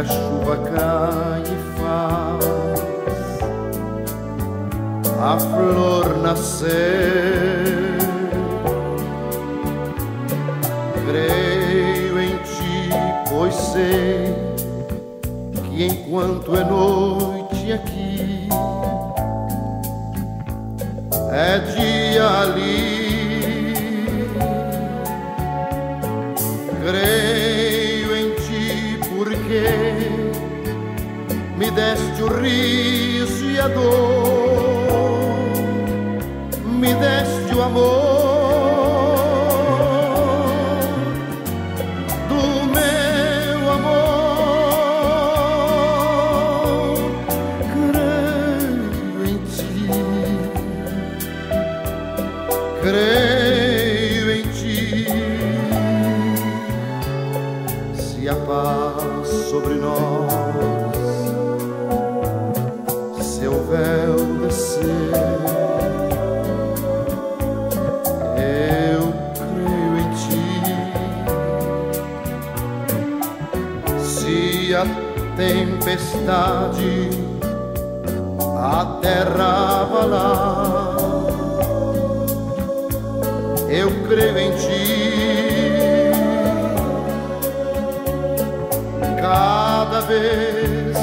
a chuva cai e faz a flor nascer. Creio em ti, pois sei que enquanto é noite aqui, é dia ali. Creio em ti porque me deste o riso e a dor, me deste o amor do meu amor. Creio em ti, creio em ti. Se a paz sobre nós ti. Se a tempestade a terra abalar, eu creio em ti. Cada vez